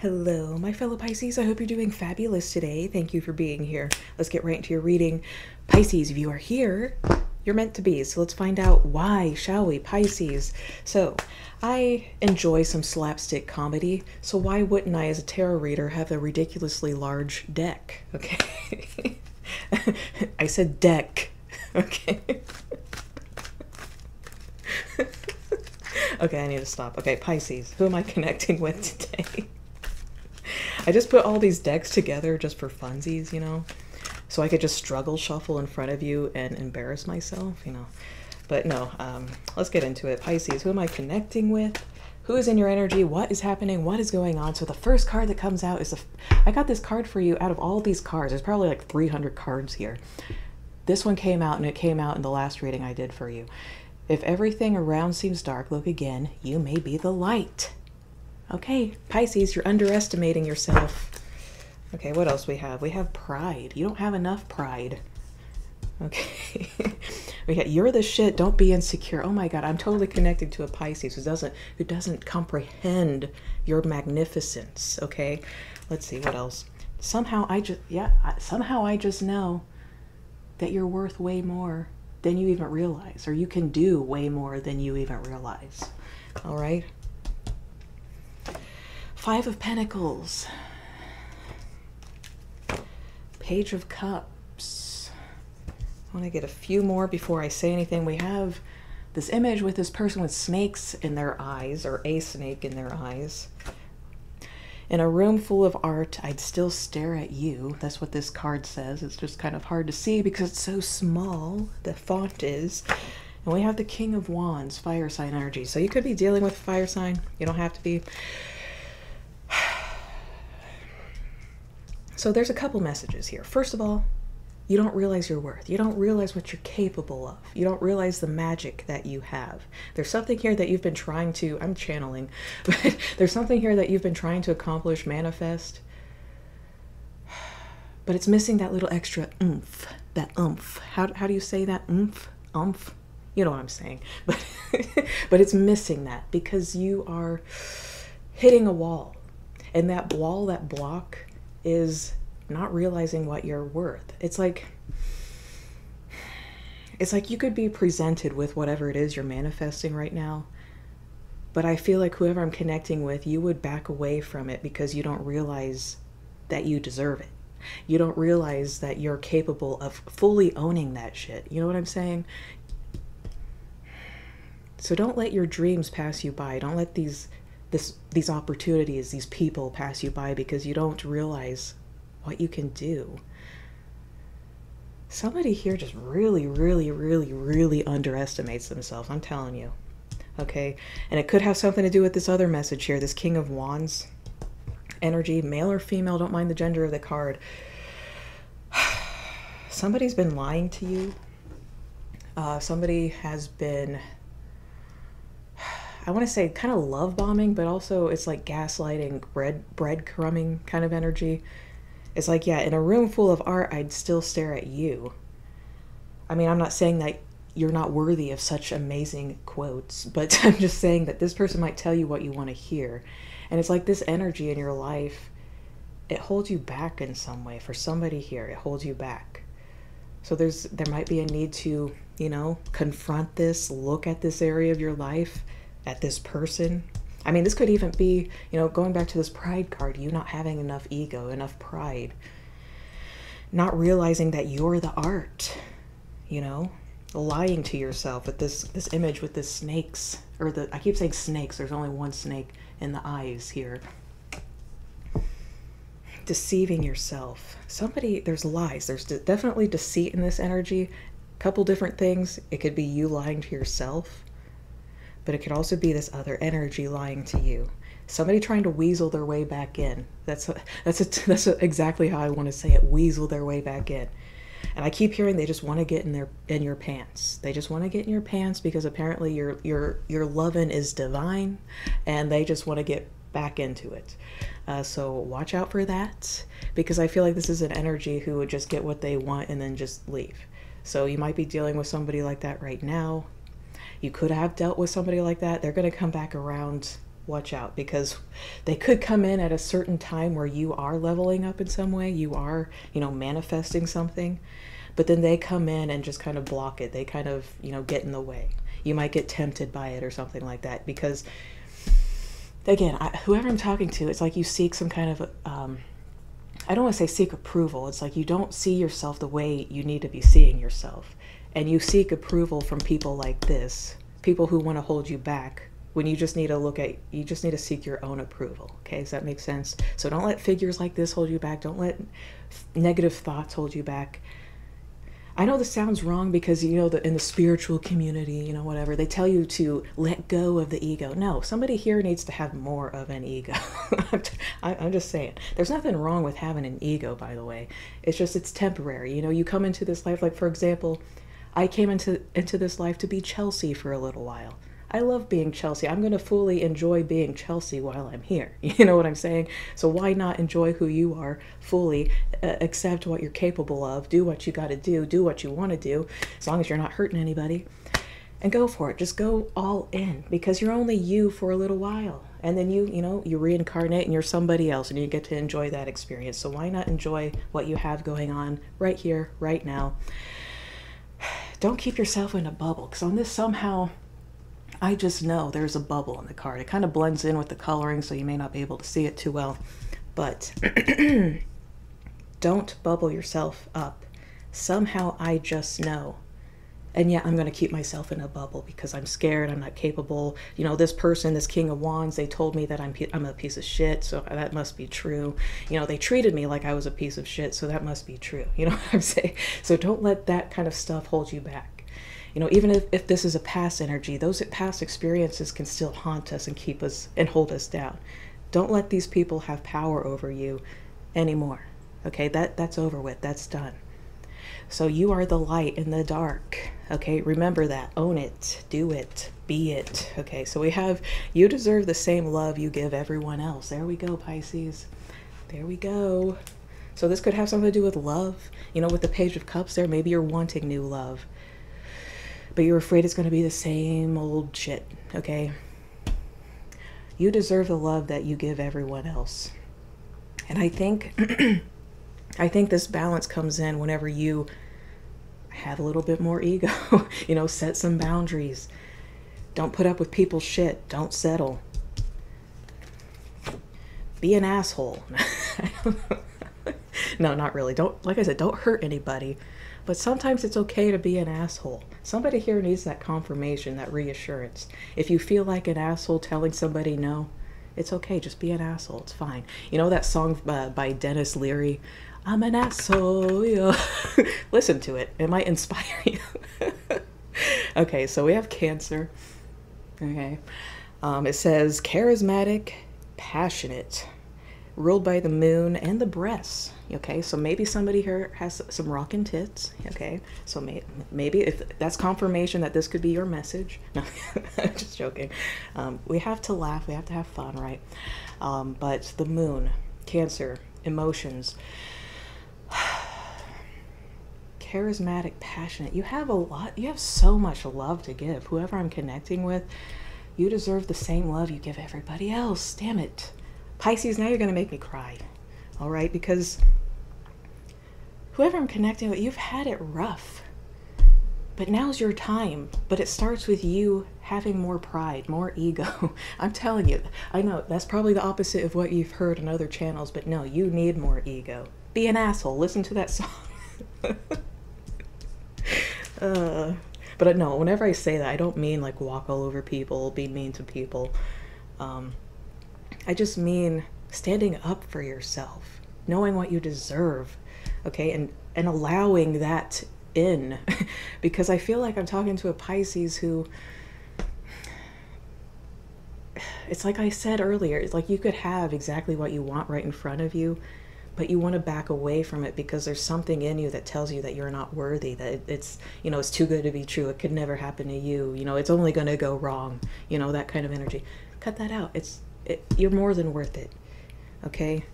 Hello, my fellow Pisces. I hope you're doing fabulous today. Thank you for being here. Let's get right into your reading. Pisces, if you are here, you're meant to be. So let's find out why, shall we? Pisces. So I enjoy some slapstick comedy. So why wouldn't I, as a tarot reader, have a ridiculously large deck? Okay. I said deck. Okay. okay, I need to stop. Okay, Pisces. Who am I connecting with today? I just put all these decks together just for funsies, you know, so I could just struggle shuffle in front of you and embarrass myself, you know. But no, um, let's get into it. Pisces, who am I connecting with? Who is in your energy? What is happening? What is going on? So the first card that comes out is the. I got this card for you out of all these cards. There's probably like 300 cards here. This one came out, and it came out in the last reading I did for you. If everything around seems dark, look again. You may be the light. Okay, Pisces, you're underestimating yourself. Okay, what else we have? We have pride. You don't have enough pride. Okay. we got you're the shit. Don't be insecure. Oh my god, I'm totally connected to a Pisces who doesn't who doesn't comprehend your magnificence. Okay. Let's see what else. Somehow I just yeah, somehow I just know that you're worth way more than you even realize or you can do way more than you even realize. All right? Five of Pentacles. Page of Cups. I want to get a few more before I say anything. We have this image with this person with snakes in their eyes, or a snake in their eyes. In a room full of art, I'd still stare at you. That's what this card says. It's just kind of hard to see because it's so small, the font is. And we have the King of Wands, fire sign energy. So you could be dealing with fire sign. You don't have to be. So there's a couple messages here. First of all, you don't realize your worth. You don't realize what you're capable of. You don't realize the magic that you have. There's something here that you've been trying to, I'm channeling, but there's something here that you've been trying to accomplish, manifest, but it's missing that little extra oomph, that oomph. How, how do you say that? Oomph? Oomph? You know what I'm saying. But, but it's missing that because you are hitting a wall. And that wall, that block, is not realizing what you're worth. It's like it's like you could be presented with whatever it is you're manifesting right now. But I feel like whoever I'm connecting with, you would back away from it because you don't realize that you deserve it. You don't realize that you're capable of fully owning that shit. You know what I'm saying? So don't let your dreams pass you by. Don't let these this these opportunities, these people pass you by because you don't realize what you can do. Somebody here just really, really, really, really underestimates themselves. I'm telling you. Okay? And it could have something to do with this other message here, this King of Wands energy, male or female, don't mind the gender of the card. Somebody's been lying to you. Uh, somebody has been I want to say kind of love bombing, but also it's like gaslighting, bread breadcrumbing kind of energy. It's like, yeah, in a room full of art, I'd still stare at you. I mean, I'm not saying that you're not worthy of such amazing quotes, but I'm just saying that this person might tell you what you want to hear. And it's like this energy in your life, it holds you back in some way. For somebody here, it holds you back. So there's there might be a need to, you know, confront this, look at this area of your life at this person. I mean, this could even be, you know, going back to this pride card, you not having enough ego, enough pride, not realizing that you're the art, you know, lying to yourself with this this image with the snakes or the I keep saying snakes, there's only one snake in the eyes here. Deceiving yourself. Somebody there's lies. There's definitely deceit in this energy. Couple different things. It could be you lying to yourself but it could also be this other energy lying to you. Somebody trying to weasel their way back in. That's a, that's a, that's a, exactly how I want to say it. Weasel their way back in. And I keep hearing they just want to get in their in your pants. They just want to get in your pants because apparently your your your loving is divine, and they just want to get back into it. Uh, so watch out for that because I feel like this is an energy who would just get what they want and then just leave. So you might be dealing with somebody like that right now you could have dealt with somebody like that, they're going to come back around watch out because they could come in at a certain time where you are leveling up in some way you are you know manifesting something but then they come in and just kind of block it they kind of you know get in the way. You might get tempted by it or something like that because again I, whoever i'm talking to it's like you seek some kind of um, i don't want to say seek approval it's like you don't see yourself the way you need to be seeing yourself and you seek approval from people like this people who want to hold you back when you just need to look at you just need to seek your own approval okay? Does that make sense? So don't let figures like this hold you back. Don't let negative thoughts hold you back. I know this sounds wrong because you know that in the spiritual community you know whatever they tell you to let go of the ego. No somebody here needs to have more of an ego. I'm just saying. There's nothing wrong with having an ego by the way. It's just it's temporary you know you come into this life like for example i came into into this life to be chelsey for a little while I love being Chelsey. I'm going to fully enjoy being Chelsey while I'm here. You know what I'm saying? So why not enjoy who you are fully, uh, accept what you're capable of, do what you got to do, do what you want to do, as long as you're not hurting anybody, and go for it. Just go all in because you're only you for a little while. And then you, you know, you reincarnate and you're somebody else and you get to enjoy that experience. So why not enjoy what you have going on right here, right now? Don't keep yourself in a bubble because on this somehow I just know there's a bubble in the card. It kind of blends in with the coloring, so you may not be able to see it too well. But don't bubble yourself up. Somehow I just know. And yet I'm going to keep myself in a bubble because I'm scared. I'm not capable. You know, this person, this King of Wands, they told me that I'm, I'm a piece of shit, so that must be true. You know, they treated me like I was a piece of shit, so that must be true. You know what I'm saying? So don't let that kind of stuff hold you back you know, even if, if this is a past energy, those past experiences can still haunt us and keep us and hold us down. Don't let these people have power over you anymore. Okay, that that's over with. That's done. So you are the light in the dark. Okay, remember that. Own it. Do it. Be it. Okay, so we have you deserve the same love you give everyone else. There we go, Pisces. There we go. So this could have something to do with love. You know, with the Page of Cups there, maybe you're wanting new love but you're afraid it's going to be the same old shit, okay? You deserve the love that you give everyone else. And I think I think this balance comes in whenever you have a little bit more ego, you know, set some boundaries. Don't put up with people's shit. Don't settle. Be an asshole. no, not really. Don't like I said, don't hurt anybody. But sometimes it's okay to be an asshole. Somebody here needs that confirmation, that reassurance. If you feel like an asshole telling somebody no, it's okay. Just be an asshole. It's fine. You know that song uh, by Denis Leary? I'm an asshole. Yeah. Listen to it. It might inspire you. okay, so we have Cancer. Okay. Um, it says charismatic, passionate, ruled by the moon and the breasts. Okay, so maybe somebody here has some rockin' tits. Okay, so may, maybe if that's confirmation that this could be your message. No, I'm just joking. Um, we have to laugh, we have to have fun, right? Um, but the moon, Cancer, emotions, charismatic, passionate. You have a lot, you have so much love to give. Whoever I'm connecting with, you deserve the same love you give everybody else. Damn it. Pisces, now you're going to make me cry. All right? Because whoever I'm connecting with, you've had it rough. But now's your time. But it starts with you having more pride, more ego. I'm telling you, I know that's probably the opposite of what you've heard on other channels, but no, you need more ego. Be an asshole. Listen to that song. uh, but no, whenever I say that, I don't mean like walk all over people, be mean to people. Um, I just mean standing up for yourself, knowing what you deserve, okay, and and allowing that in because I feel like I'm talking to a Pisces who it's like I said earlier, it's like you could have exactly what you want right in front of you, but you want to back away from it because there's something in you that tells you that you're not worthy, that it's, you know, it's too good to be true. It could never happen to you. You know, it's only going to go wrong. You know, that kind of energy. Cut that out. It's it, you're more than worth it. Okay?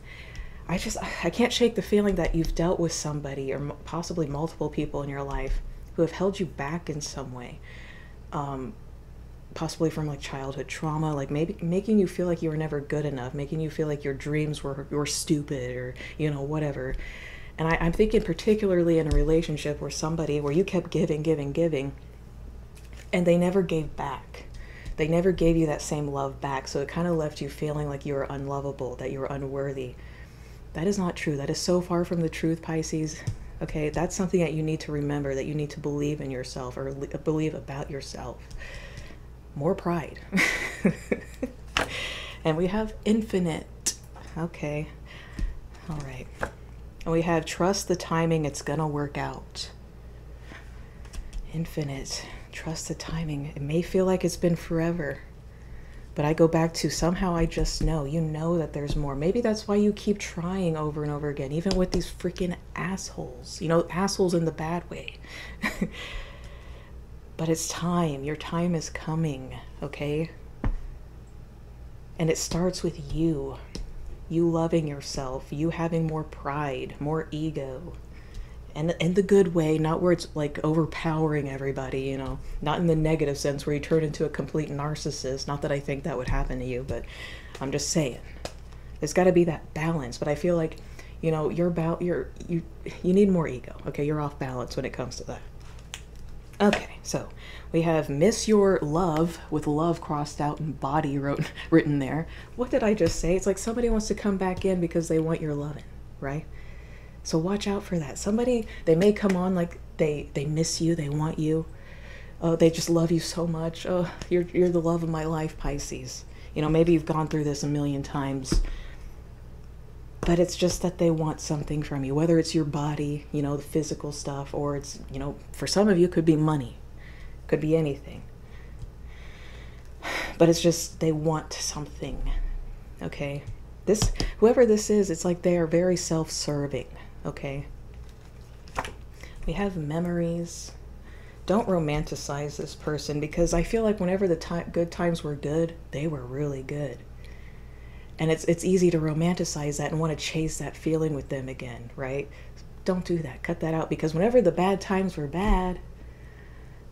I just I can't shake the feeling that you've dealt with somebody or possibly multiple people in your life who have held you back in some way. Um, possibly from like childhood trauma, like maybe making you feel like you were never good enough, making you feel like your dreams were were stupid or you know whatever. And I, I'm thinking particularly in a relationship where somebody where you kept giving, giving, giving, and they never gave back. They never gave you that same love back, so it kind of left you feeling like you were unlovable, that you were unworthy. That is not true. That is so far from the truth, Pisces. Okay, that's something that you need to remember, that you need to believe in yourself or believe about yourself more pride. and we have infinite. Okay. All right. And we have trust the timing, it's going to work out. Infinite. Trust the timing. It may feel like it's been forever. But I go back to somehow I just know. You know that there's more. Maybe that's why you keep trying over and over again, even with these freaking assholes. You know, assholes in the bad way. But it's time. Your time is coming, okay? And it starts with you. You loving yourself, you having more pride, more ego. And in the good way, not where it's like overpowering everybody, you know, not in the negative sense where you turn into a complete narcissist. Not that I think that would happen to you, but I'm just saying. There's got to be that balance. But I feel like, you know, you're about, you're, you, you need more ego. Okay. You're off balance when it comes to that. Okay, so we have miss your love with love crossed out and body wrote, written there. What did I just say? It's like somebody wants to come back in because they want your loving, right? So watch out for that. Somebody, they may come on like they, they miss you, they want you. Oh, they just love you so much. Oh, you're, you're the love of my life, Pisces. You know, maybe you've gone through this a million times but it's just that they want something from you whether it's your body you know the physical stuff or it's you know for some of you it could be money could be anything. But it's just they want something okay? This whoever this is it's like they are very self-serving okay? We have memories. Don't romanticize this person because i feel like whenever the time good times were good they were really good and it's it's easy to romanticize that and want to chase that feeling with them again right? Don't do that cut that out because whenever the bad times were bad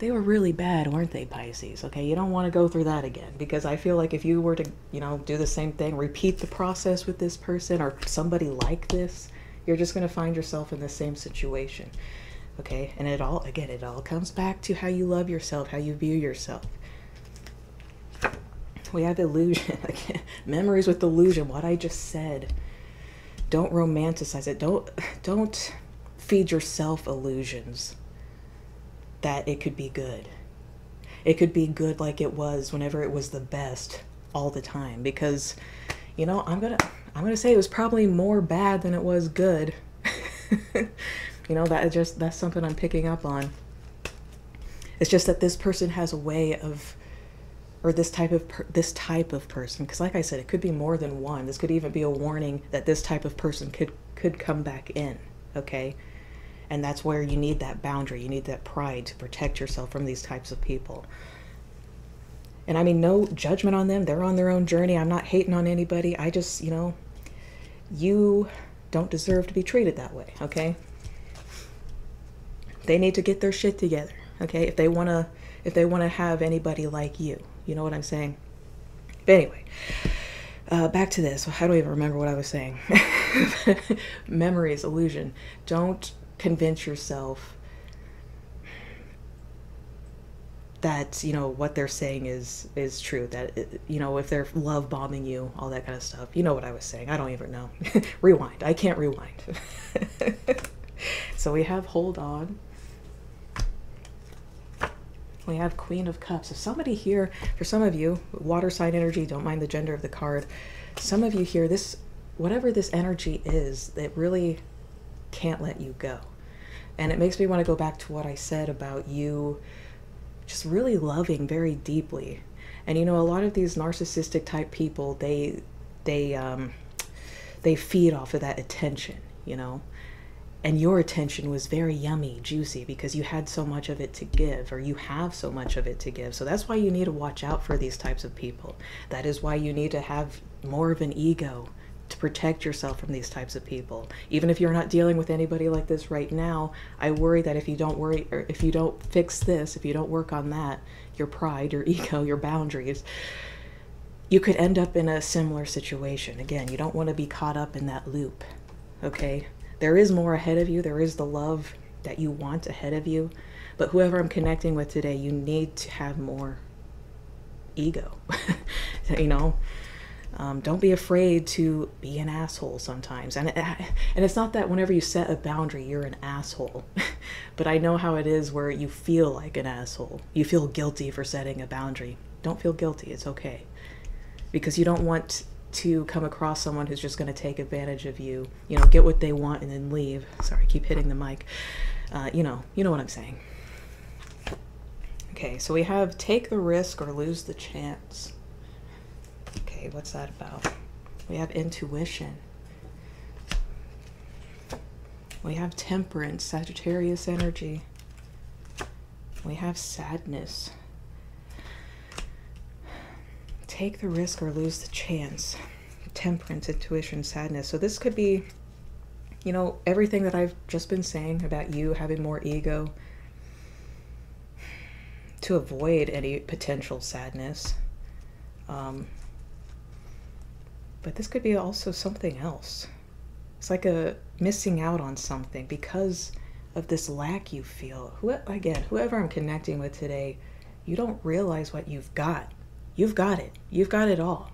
they were really bad weren't they pisces? Okay you don't want to go through that again because i feel like if you were to you know do the same thing repeat the process with this person or somebody like this you're just going to find yourself in the same situation okay? And it all again it all comes back to how you love yourself how you view yourself we have illusion. Memories with illusion. What I just said. Don't romanticize it. Don't don't feed yourself illusions that it could be good. It could be good like it was whenever it was the best all the time because you know, I'm to I'm to say it was probably more bad than it was good. you know, that just that's something I'm picking up on. It's just that this person has a way of or this type of per- this type of person because like i said it could be more than one. This could even be a warning that this type of person could could come back in okay? And that's where you need that boundary. You need that pride to protect yourself from these types of people. And i mean no judgment on them. They're on their own journey. I'm not hating on anybody. I just you know you don't deserve to be treated that way okay? They need to get their shit together okay? If they want to if they want to have anybody like you you know what I'm saying? But anyway, uh, back to this. I don't even remember what I was saying. Memory is illusion. Don't convince yourself that you know what they're saying is is true that you know if they're love bombing you all that kind of stuff you know what i was saying i don't even know rewind i can't rewind so we have hold on we have Queen of Cups. If somebody here, for some of you, water sign energy, don't mind the gender of the card. Some of you here, this, whatever this energy is, it really can't let you go. And it makes me want to go back to what I said about you just really loving very deeply. And you know, a lot of these narcissistic type people, they, they, um, they feed off of that attention, you know and your attention was very yummy, juicy, because you had so much of it to give, or you have so much of it to give. So that's why you need to watch out for these types of people. That is why you need to have more of an ego. to protect yourself from these types of people. Even if you're not dealing with anybody like this right now, I worry that if you don't worry or if you don't fix this, if you don't work on that, your pride, your ego, your boundaries, you could end up in a similar situation. Again, you don't want to be caught up in that loop. Okay? There is more ahead of you. There is the love that you want ahead of you. But whoever I'm connecting with today, you need to have more ego. you know, um, don't be afraid to be an asshole sometimes. And, and it's not that whenever you set a boundary, you're an asshole. but I know how it is where you feel like an asshole. You feel guilty for setting a boundary. Don't feel guilty. It's okay. Because you don't want to come across someone who's just going to take advantage of you, you know, get what they want and then leave. Sorry, keep hitting the mic. Uh, you know, you know what I'm saying. Okay, so we have take the risk or lose the chance. Okay, what's that about? We have intuition. We have temperance, Sagittarius energy. We have sadness. Take the risk or lose the chance. Temperance, intuition, sadness. So this could be, you know, everything that I've just been saying about you having more ego to avoid any potential sadness. Um, but this could be also something else. It's like a missing out on something because of this lack you feel. Who, again, whoever I'm connecting with today, you don't realize what you've got. You've got it. You've got it all.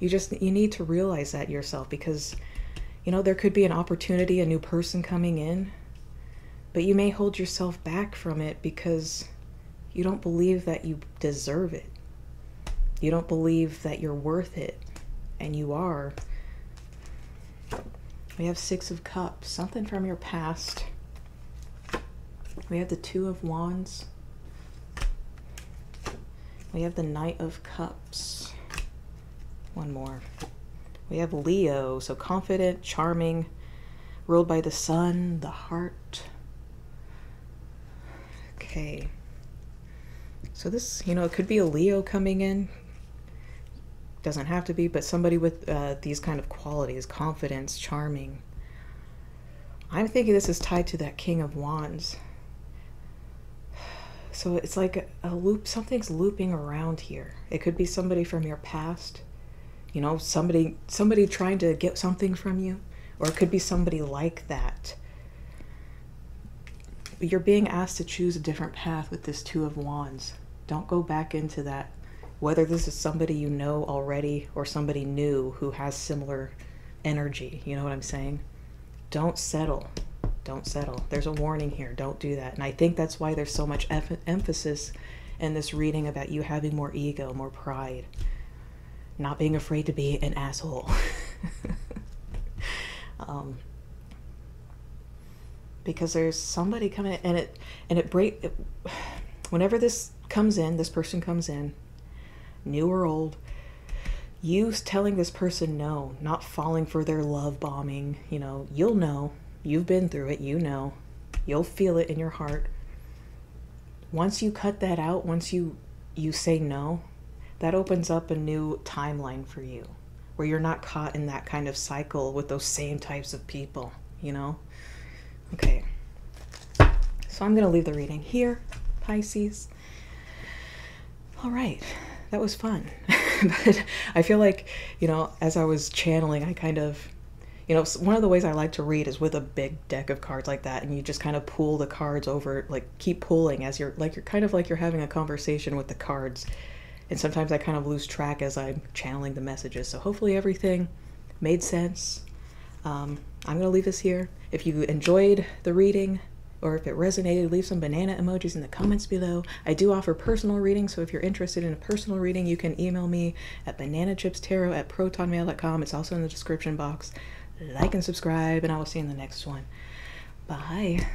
You just you need to realize that yourself because you know there could be an opportunity, a new person coming in, but you may hold yourself back from it because you don't believe that you deserve it. You don't believe that you're worth it and you are. We have Six of Cups, something from your past. We have the Two of Wands. We have the Knight of Cups. One more. We have Leo, so confident, charming, ruled by the sun, the heart. Okay. So this, you know, it could be a Leo coming in doesn't have to be, but somebody with uh, these kind of qualities confidence, charming. I'm thinking this is tied to that King of Wands. So it's like a, loop, something's looping around here. It could be somebody from your past, you know, somebody somebody trying to get something from you, or it could be somebody like that. You're being asked to choose a different path with this Two of Wands. Don't go back into that whether this is somebody you know already or somebody new who has similar energy. You know what I'm saying? Don't settle. Don't settle. There's a warning here. Don't do that. And I think that's why there's so much em- emphasis in this reading about you having more ego, more pride, not being afraid to be an asshole. um, because there's somebody coming and it and it break it, whenever this comes in this person comes in new or old, you telling this person no, not falling for their love bombing, you know, you'll know. You've been through it, you know. You'll feel it in your heart. Once you cut that out, once you you say no, that opens up a new timeline for you where you're not caught in that kind of cycle with those same types of people, you know? Okay. So I'm going to leave the reading here, Pisces. All right that was fun. but I feel like, you know, as I was channeling, I kind of, you know, one of the ways I like to read is with a big deck of cards like that, and you just kind of pull the cards over, like keep pulling as you're like you're kind of like you're having a conversation with the cards. And sometimes I kind of lose track as I'm channeling the messages. So hopefully everything made sense. Um, I'm going to leave this here. If you enjoyed the reading, or if it resonated, leave some banana emojis in the comments below. I do offer personal readings, so if you're interested in a personal reading, you can email me at bananachipstarot at protonmail.com. It's also in the description box. Like and subscribe, and I will see you in the next one. Bye.